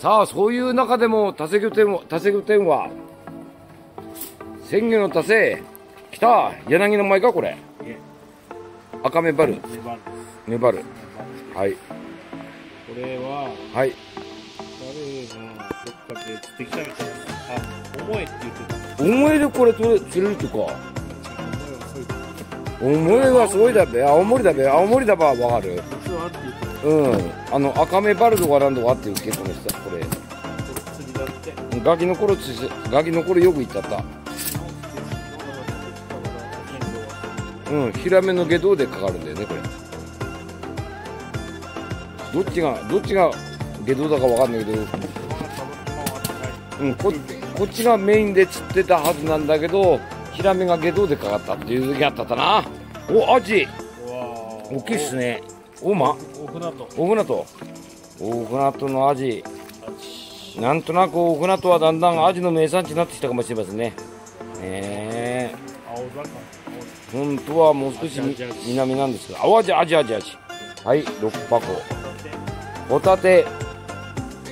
さあそういう中でも多瀬魚店は多瀬魚店は鮮魚の多瀬来た柳の舞かこれ？赤目バル。メバル。はい。これははい。誰がどっかで釣ってきたみたいですあ思えって言ってた。思いでこれ取れ釣れるっていうか。思い。はすごいだべ。青森だべ。青森だばわかる？うんあの赤目バルとかなんとかっていう結構の人これガキの頃つガキの頃よく行ったったうん、ヒラメの下道でかかるんだよね、これ。どっちが、どっちが下道だかわかんないけど、うん、ここっちがメインで釣ってたはずなんだけど、ヒラメが下道でかかったっていう時あったったな。お、アジ大きいっすね。おま、お船と大船渡？大船渡のアジ。なんとなく大船渡はだんだんアジの名産地になってきたかもしれませんね。ねえ。青魚本当はもう少し南なんですけど、あ、アジアジアジアジ。はい、6箱。ホタテ、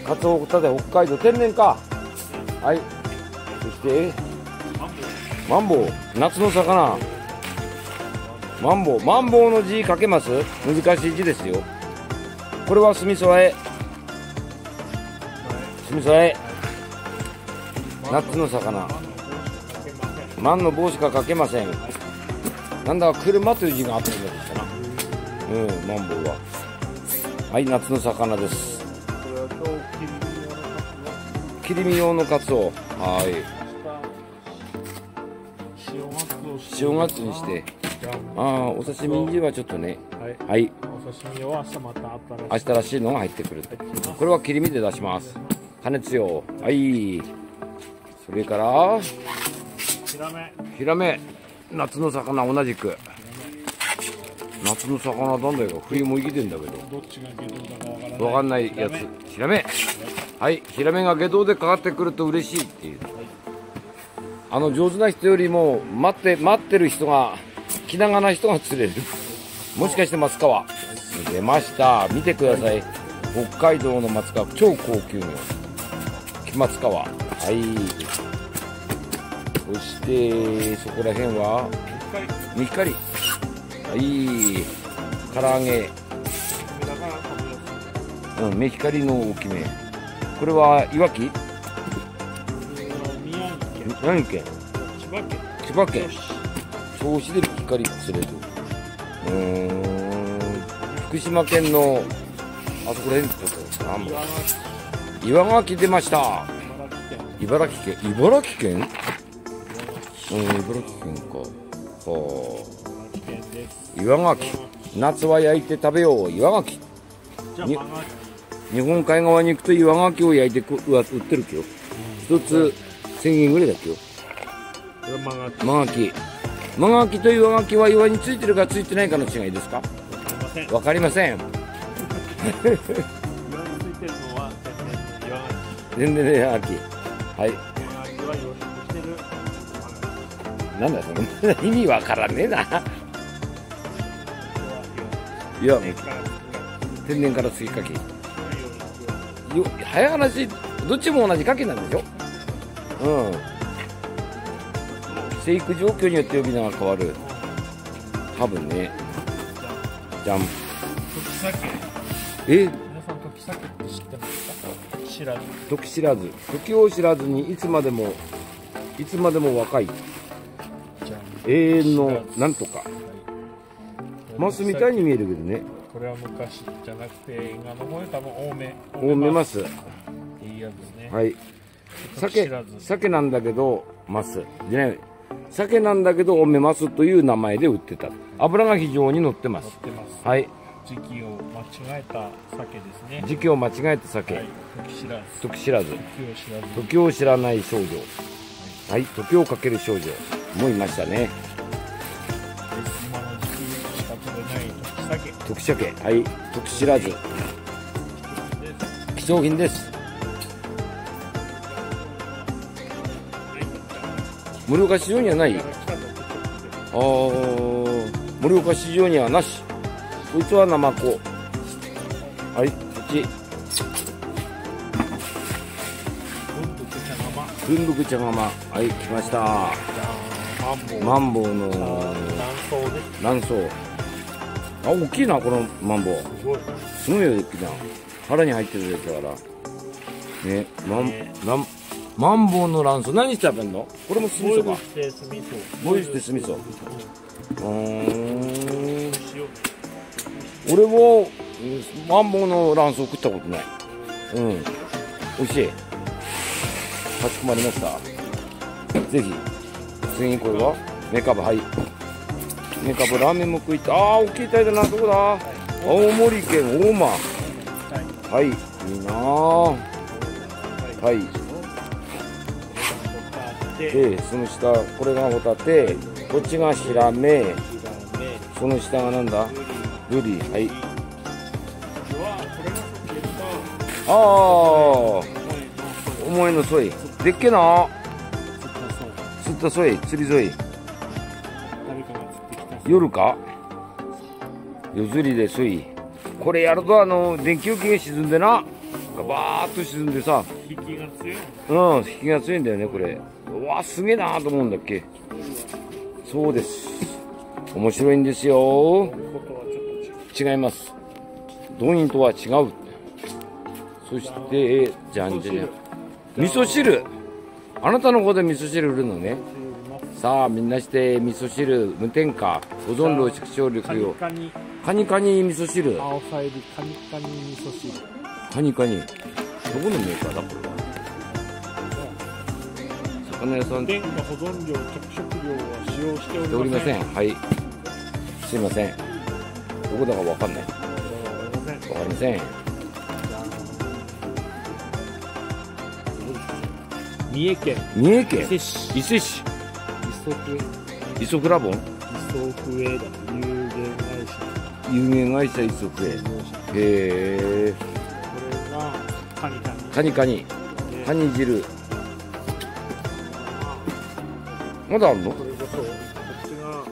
カツオホタテ、北海道天然か。はい。そして、マンボウ、夏の魚。マンボウ、マンボウの字書けます？難しい字ですよ。これはスミソワエ。スミソワエ。夏の魚。マンの帽しか書けません。なんだか車という字があったんだったな。うん、マンボウは。はい、夏の魚です。切り身用のカツオ。はい。塩ガツにして。ああ、お刺身にはちょっとね。あはいはい。お刺身は明日また明日らしいのが入ってくる。これは切り身で出します。加熱用。はい。それから、ヒラメヒラメ。夏の魚同じく。夏の魚なんだよ。冬も生きてんだけど。どっちがゲドだかわからないわかんないやつ。ヒラメ。はい。ヒラメが下道でかかってくると嬉しいっていう。あの上手な人よりも待って待ってる人が気長な人が釣れる。もしかして松川出ました。見てください。北海道の松川超高級魚松川はい。そしてそこら辺は？一回メヒカリはい。唐揚げ。うんメヒカリの大きめ。これはいわき？宮城県。千葉県。千葉県よし銚子で光釣れる。うーん。福島県のあそこら辺ってことなんだ岩岩ガキ出ました。垣茨城県。茨城県？茨城県うん茨城県か。は茨城県ですあ。岩ガキ夏は焼いて食べよう。岩ガキ日本海側に行くと岩ガキを焼いてくうわ売ってるけよ一つ1000円ぐらいだっけよ。これマガキマガキマガキと岩ガキは岩についてるかついてないかの違いですか？わかりません。わかりません。岩についてるのは全然ね秋。はい。なんだその意味わからねえな。いや天然か。ら次かけ。養殖よ早話どっちも同じかけなんでしょ？うん生育状況によって呼び名が変わる。多分ね。じゃん。え？皆さん時鮭って知ってますか？知らず。時知らず。時を知らずにいつまでもいつまでも若い。永遠のなんとか。マスみたいに見えるけどね。これは昔じゃなくて映画の方で多分多め。多めます。いいやつね。はい。鮭なんだけどマス。じゃない鮭なんだけどおめますという名前で売ってた。油が非常に乗ってます。乗ってます。はい。時期を間違えた鮭ですね。時期を間違えた鮭、はい。時知らず。時知らず。時を知らない少女。はい。時をかける少女。もいましたね。今の時期しか取れない。時鮭時鮭はい。時知らず。貴重品です盛岡市場にはない？あー盛岡市場にはなし。こいつはナマコ。はいこっち。文福茶釜はい来ました。マンボウ。の。卵巣。あ大きいなこのマンボウ。すごい。すごい大きいな。腹に入ってるやつだから。ねマンマンマンボウの卵巣。何して食べんの？これも酢味噌か。ボイルして酢味噌。うーん。塩。俺もうんマンボウの卵巣食ったことない。うん。美味しい。かしこまりました。ぜひ次にこれは？メカブ。はい。メカブ。ラーメンも食いたい。ああ大きいタイだな。どこだ？青森県大間。はい。い。いなあはいで、その下これがホタテ。こっちがヒラメ、その下がなんだ？ブリ。はい、ああ。重いのソイ。でっけな？釣ったソイ。釣りソイ。夜か？夜釣りでソイ。これやるとあの電気受けが沈んでな。バーッと沈んでさ。引きが強い。うん引きが強いんだよねこれ。うわすげえなと思うんだっけ。そうです。面白いんですよ。違います。ドインとは違う。そしてじゃんじゃん味噌汁。あなたの方で味噌汁売るのね。さあみんなして味噌汁無添加。保存料縮小カ力よ。ニカニ、カニ味噌汁。青サイルカニカニ味噌汁。カニカニ。どこのメーカーだ？これは魚屋さん。で添加保存料、着色料は使用しておりまません。はい。すいません。どこだかわかんない。わかりません。三重県。三重県？伊勢市。伊勢市。磯区。磯倉本磯区営だ。有限会社。有限会社磯区へ。製造者へえカニカニ。カニカニ。でカニ汁。まだあるの？これこそこっちが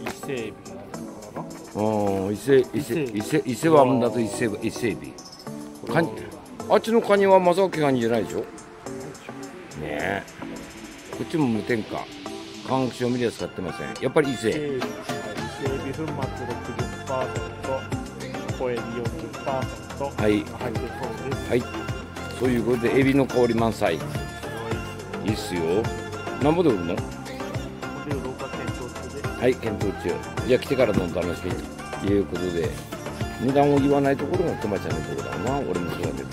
伊勢エビなのかな。ああ伊勢伊勢伊勢。伊勢湾だと伊勢伊勢エビカニこれは。あっちのカニは正沖カニじゃないでしょ？ねえ。こっちも無添加。化学調味料使ってません。やっぱり伊伊勢伊勢エビ粉末60%小エビ40%はい。はい。そういうことでエビの香り満載。いいっすよ。なんぼで売るの？はい検討中。じゃあ来てからのお楽しみということで。値段を言わないところがトマちゃんのところだな。俺もそうだけど。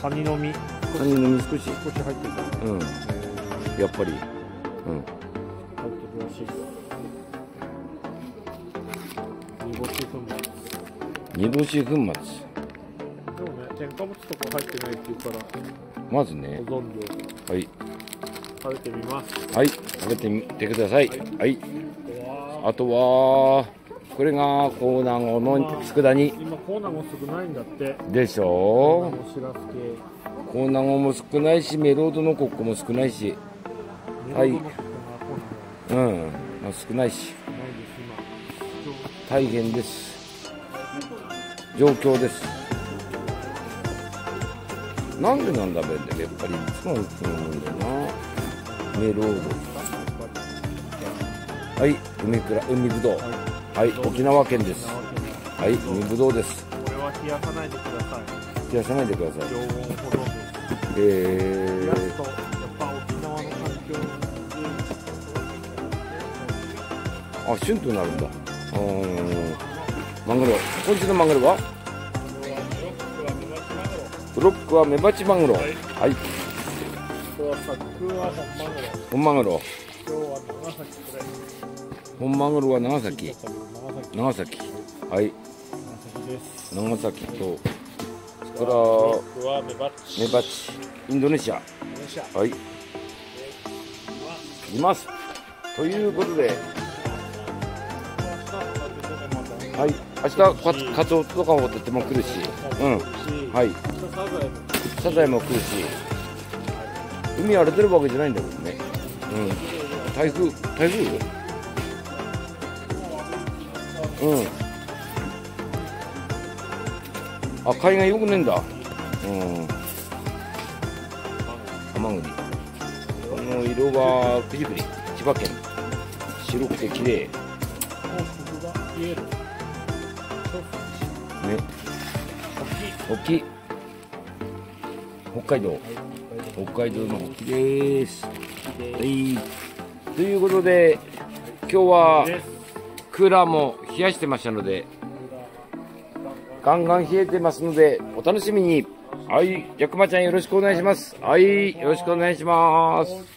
カニ。のはもう一回カニの実カニの身少し？少し入ってるからねうん。えーやっぱり。うん。入ってるらしい煮干し粉末。煮干し粉末。でもね添加物とか入ってないっていうからまずね。保存料。はい。食べてみます。はい。食べてみてください。はい。わあとはこれがコーナーの佃煮今コーナーも少ないんだって。でしょコーナーもしらす系コーナーも少ないしメロードのコッコも少ないし。はい。うん、まあ、少ないし。大変です。状況です。なんでなんだべんでやっぱりいつもいつも思うんだよな。メロード。はい海くら海ぶどう。はい沖縄県です。はい海ぶどうです。これは冷やさないでください。冷やさないでください。常温保存です。えー、とやっぱ沖縄の環境であシュンとなるんだ。うーんマグロこっちのマグロは？ブロックはメバチマグロはい。はいこれはマグロ本マグロ今日は長崎これ本マグロは長崎。長崎。はい。長崎です。長崎とそれから。ブロックはメバチ。インドネシア。はい。います。ということで。はい。明日カツカツオとかもとっても来るし。うん。はい。サザエも来るし。海荒れてるわけじゃないんだけどね。うん。太台風台風？うん。あ海岸よくねえんだ。うん。ハマグリこの色がくじくり千葉県。白くて綺麗。ね。大きい。北海道。北海道の沖です。はい。ということで今日は。クーラーも冷やしてましたのでガンガン冷えてますのでお楽しみに。はい、やくまちゃんよろしくお願いします。はい、よろしくお願いします。